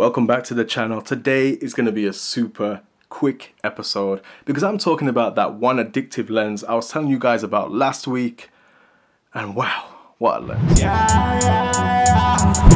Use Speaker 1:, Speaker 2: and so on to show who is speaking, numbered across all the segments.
Speaker 1: Welcome back to the channel. Today is going to be a super quick episode because I'm talking about that one addictive lens I was telling you guys about last week. And wow, what a lens. Yeah, yeah,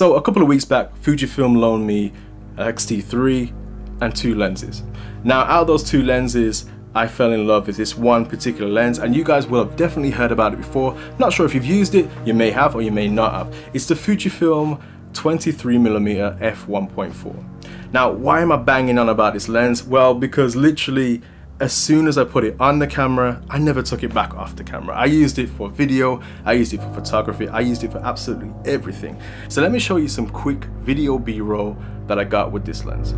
Speaker 1: So a couple of weeks back, Fujifilm loaned me an X-T3 and two lenses. Now out of those two lenses, I fell in love with this one particular lens and you guys will have definitely heard about it before. Not sure if you've used it, you may have or you may not have. It's the Fujifilm 23mm f1.4. Now why am I banging on about this lens? Well because literally as soon as I put it on the camera, I never took it back off the camera. I used it for video, I used it for photography, I used it for absolutely everything. So let me show you some quick video B-roll that I got with this lens.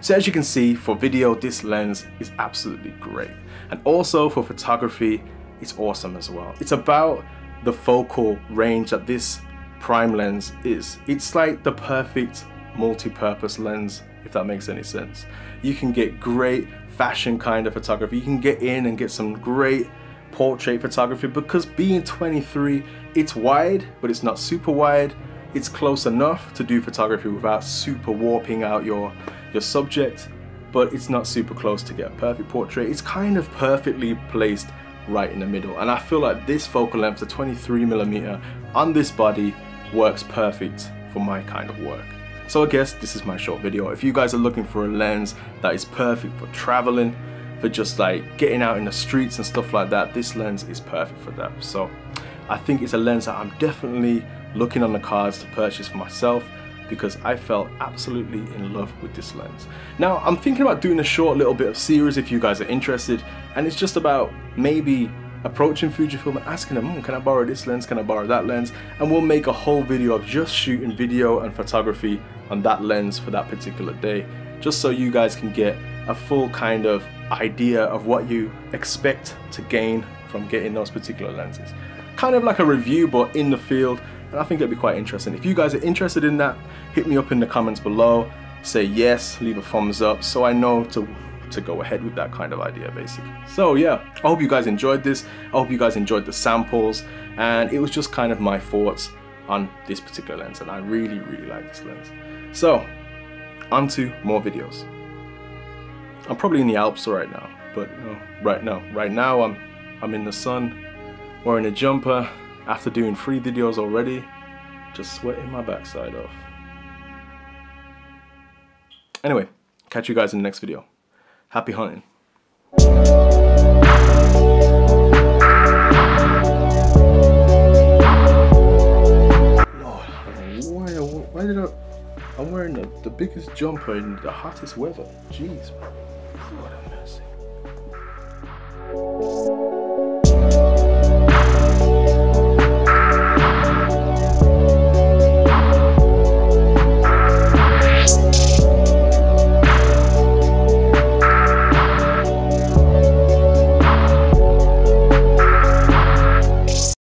Speaker 1: So as you can see, for video, this lens is absolutely great. And also for photography, it's awesome as well. It's about the focal range that this prime lens is. It's like the perfect multi-purpose lens, if that makes any sense. You can get great fashion kind of photography. You can get in and get some great portrait photography because being 23, it's wide, but it's not super wide. It's close enough to do photography without super warping out your your subject, but it's not super close to get a perfect portrait. It's kind of perfectly placed right in the middle. And I feel like this focal length, the 23 millimeter on this body works perfect for my kind of work. So I guess this is my short video. If you guys are looking for a lens that is perfect for traveling, for just like getting out in the streets and stuff like that, this lens is perfect for that. So I think it's a lens that I'm definitely looking on the cards to purchase for myself because I fell absolutely in love with this lens. Now I'm thinking about doing a short little bit of series if you guys are interested and it's just about maybe approaching Fujifilm and asking them, hmm, can I borrow this lens, can I borrow that lens? And we'll make a whole video of just shooting video and photography on that lens for that particular day, just so you guys can get a full kind of idea of what you expect to gain from getting those particular lenses. Kind of like a review, but in the field, and I think it'd be quite interesting. If you guys are interested in that, hit me up in the comments below, say yes, leave a thumbs up so I know to to go ahead with that kind of idea basically. So yeah, I hope you guys enjoyed this. I hope you guys enjoyed the samples and it was just kind of my thoughts on this particular lens and I really really like this lens. So on to more videos. I'm probably in the Alps right now, but oh, no, right now, right now I'm I'm in the sun, wearing a jumper, after doing three videos already, just sweating my backside off. Anyway, catch you guys in the next video. Happy hunting. Why, did I... I'm wearing the, the biggest jumper in the hottest weather. Jeez.